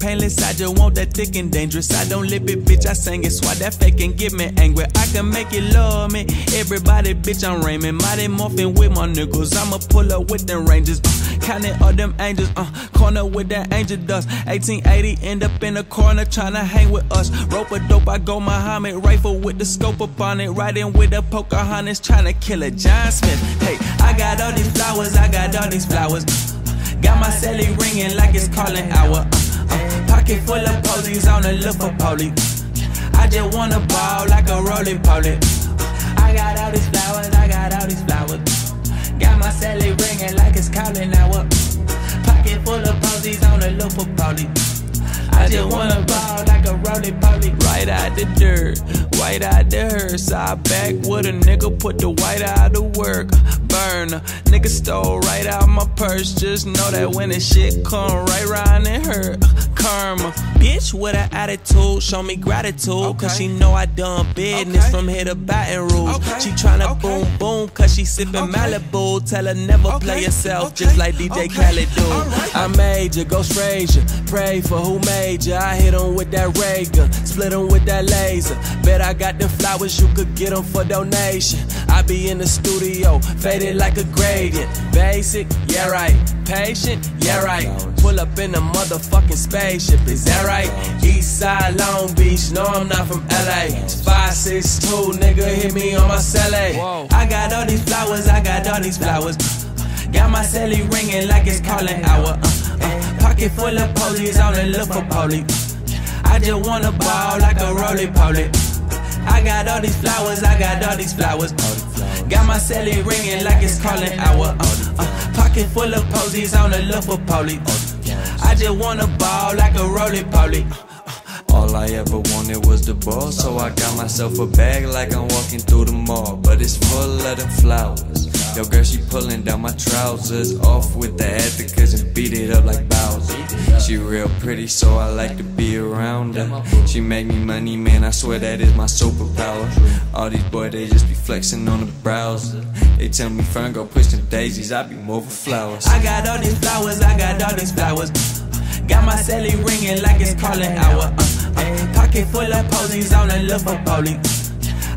painless. I just want that thick and dangerous. I don't lip it, bitch. I sing it. Swat that fake and get me angry. I can make you love me. Everybody, bitch, I'm Raymond. Mighty morphin' with my niggas. I'ma pull up with them rangers. Uh, counting all them angels. Uh, corner with that angel dust. 1880, end up in the corner tryna hang with us. Rope a dope, I go Muhammad. Rifle with the scope upon it. Riding with a Pocahontas, tryna kill a John Smith. Hey, I got all these flowers, I got all these flowers. Got my celly ringing like it's calling hour. Uh, uh, pocket full of posies on the look for police. I just wanna ball like a rolling poly. I got all these flowers, I got all these flowers. Got my celly ringing like it's calling hour. Pocket full of posies on the look for police. I just wanna ball like a roly poly. Right out the dirt, white out the hearse. Side back with a nigga, put the white out to work. Burn, nigga stole right out my purse. Just know that when the shit come right round it hurt. Karma, bitch with an attitude, show me gratitude. Okay. Cause she know I done business Okay. from here to Baton Rouge. Okay. She tryna boom boom, cause she sippin'. Malibu. Tell her never play yourself, just like DJ. Khaled do. Alright. I made you, Ghost Frazier. Pray for who made you. I hit him with that ray gun, split him with that laser. Bet I got the flowers, you could get them for donation. I be in the studio, faded like a gradient. Basic, yeah right. Patient, yeah right. Pull up in a motherfucking spaceship, is that right? East side, Long Beach, no I'm not from LA. It's 562, nigga, hit me on my celly. I got all these flowers, I got all these flowers. Got my celly ringing like it's calling hour. Uh, uh, pocket full of police on the look for police. I just wanna ball like a roly poly. I got all these flowers, I got all these flowers. Got my celly ringing like it's calling hour. Uh, uh, pocket full of posies on the look for police. I just wanna ball like a roly poly. All I ever wanted was ball, so I got myself a bag like I'm walking through the mall. But it's full of them flowers. Yo, girl, she pulling down my trousers, off with the ethicas and beat it up like Bowser. She real pretty, so I like to be around her. She make me money, man, I swear that is my superpower. All these boys, they just be flexing on the browser. They tell me, Fern, go push them daisies, I be for flowers. I got all these flowers, I got all these flowers. Got my celly ringing like it's calling hour. Uh, uh, pocket full of posies on the look for police.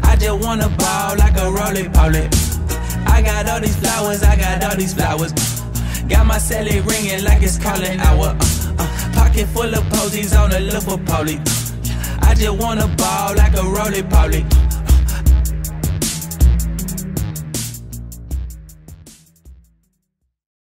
I just wanna ball like a roly poly. I got all these flowers, I got all these flowers. Got my celly ringing like it's calling hour. Uh, uh, pocket full of posies on the look for police. I just wanna ball like a roly poly.